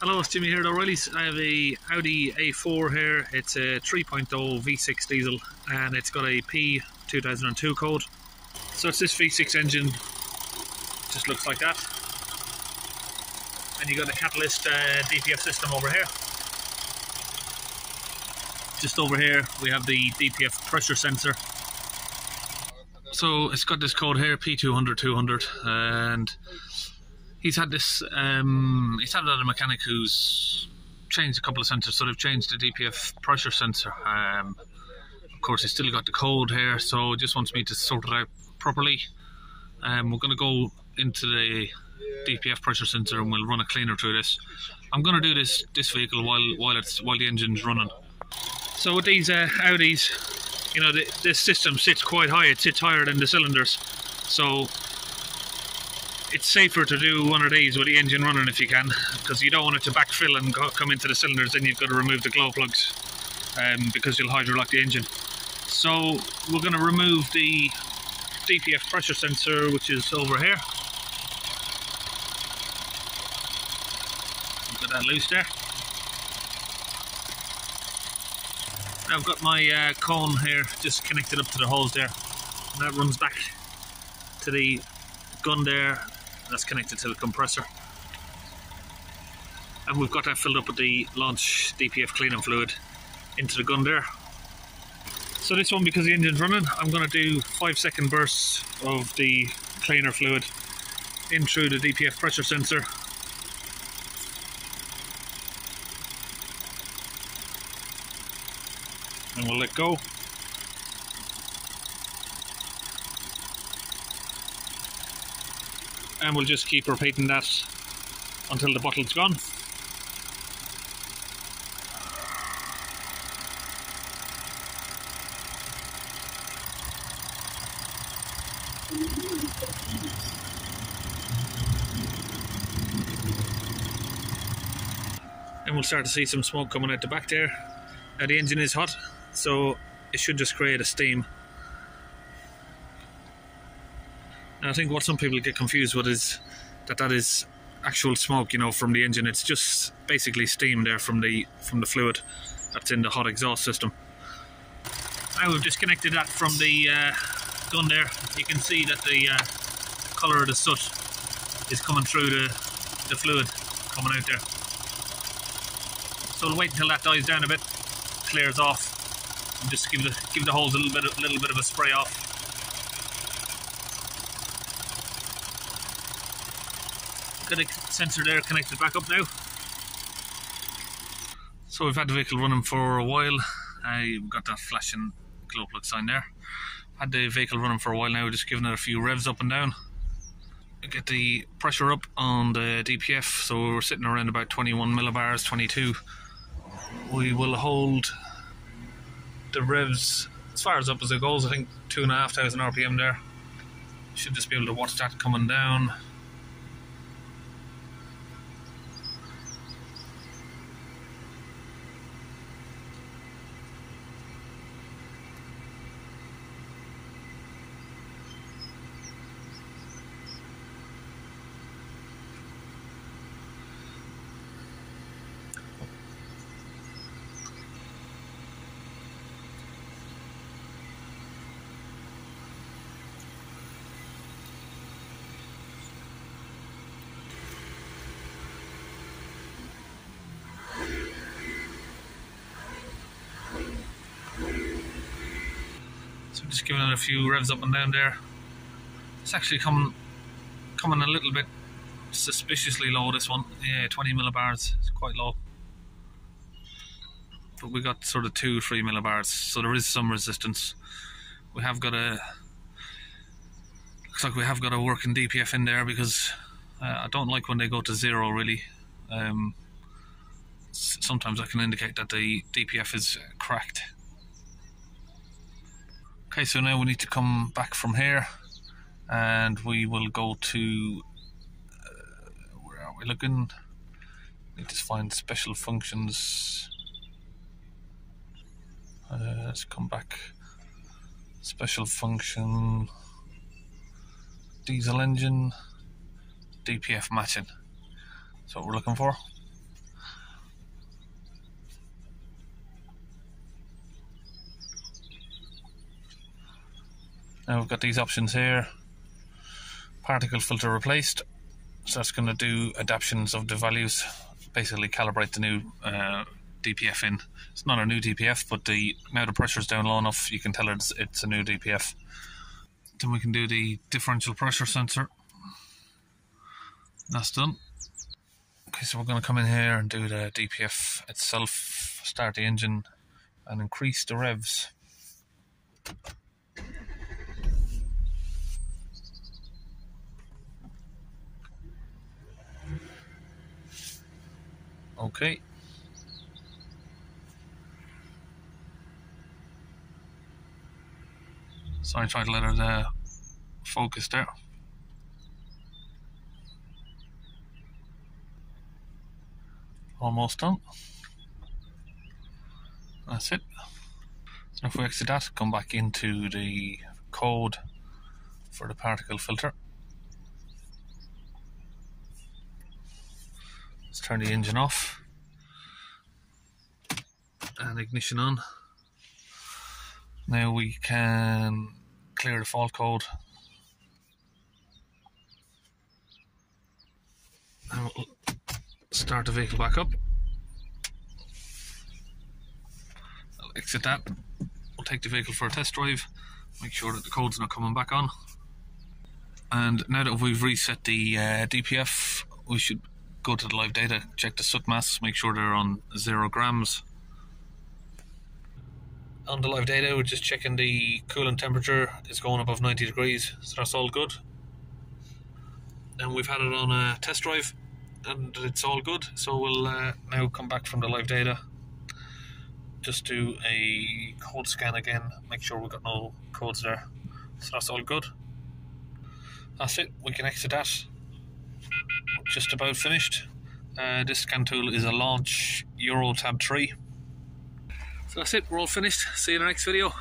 Hello, it's Jimmy here at O'Riley's. I have a Audi A4 here. It's a 3.0 V6 diesel and it's got a P2002 code. So it's this V6 engine, just looks like that. And you got the Catalyst uh, DPF system over here. Just over here we have the DPF pressure sensor. So it's got this code here, P200 200 and he's had this um, he's had another mechanic who's changed a couple of sensors so they've changed the DPF pressure sensor. Um, of course he's still got the code here so just wants me to sort it out properly. Um, we're going to go into the DPF pressure sensor and we'll run a cleaner through this. I'm going to do this this vehicle while while it's while the engine's running. So with these uh, Audis you know the, this system sits quite high it sits higher than the cylinders so it's safer to do one of these with the engine running if you can, because you don't want it to backfill and go, come into the cylinders. Then you've got to remove the glow plugs um, because you'll hydrolock the engine. So we're going to remove the DPF pressure sensor, which is over here. Got that loose there. I've got my uh, cone here just connected up to the hose there. And that runs back to the gun there. That's connected to the compressor. And we've got that filled up with the Launch DPF cleaning fluid into the gun there. So this one because the engine's running I'm going to do 5 second bursts of the cleaner fluid in through the DPF pressure sensor we'll let go and we'll just keep repeating that until the bottle's gone. And we'll start to see some smoke coming out the back there. Now the engine is hot, so it should just create a steam. And I think what some people get confused with is that that is actual smoke, you know, from the engine. It's just basically steam there from the from the fluid that's in the hot exhaust system. Now we've disconnected that from the uh, gun there. You can see that the uh, colour of the soot is coming through the, the fluid coming out there. So we'll wait until that dies down a bit, clears off, just give the give the holes a little bit a little bit of a spray off. Got a sensor there connected back up now. So we've had the vehicle running for a while. I've got that flashing glow plug sign there. Had the vehicle running for a while now, just giving it a few revs up and down. Get the pressure up on the DPF, so we're sitting around about 21 millibars, 22. We will hold the revs as far as up as it goes, I think two and a half thousand RPM there. Should just be able to watch that coming down. So just giving it a few revs up and down there. It's actually coming coming a little bit suspiciously low this one. Yeah, 20 millibars. It's quite low. But we got sort of two, three millibars, so there is some resistance. We have got a looks like we have got a working DPF in there because uh, I don't like when they go to zero really. Um, sometimes I can indicate that the DPF is cracked. Okay, so now we need to come back from here and we will go to. Uh, where are we looking? Need to find special functions. Uh, let's come back. Special function. diesel engine, DPF matching. That's what we're looking for. Now we've got these options here. Particle filter replaced. So that's going to do adaptations of the values, basically calibrate the new uh, DPF in. It's not a new DPF, but the now the pressure is down low enough, you can tell it's, it's a new DPF. Then we can do the differential pressure sensor. That's done. Okay, so we're going to come in here and do the DPF itself, start the engine and increase the revs. Okay. So I tried to let it uh, focus there. Almost done. That's it. So if we exit that, come back into the code for the particle filter. Let's turn the engine off and ignition on. Now we can clear the fault code and we'll start the vehicle back up. I'll exit that. We'll take the vehicle for a test drive, make sure that the code's not coming back on. And now that we've reset the uh, DPF, we should go to the live data, check the soot mass, make sure they're on zero grams. On the live data, we're just checking the coolant temperature is going above 90 degrees, so that's all good. And we've had it on a test drive, and it's all good. So we'll uh, now come back from the live data, just do a code scan again, make sure we've got no codes there. So that's all good. That's it. We can exit that just about finished. Uh, this scan tool is a Launch Euro Tab 3. So that's it, we're all finished. See you in the next video.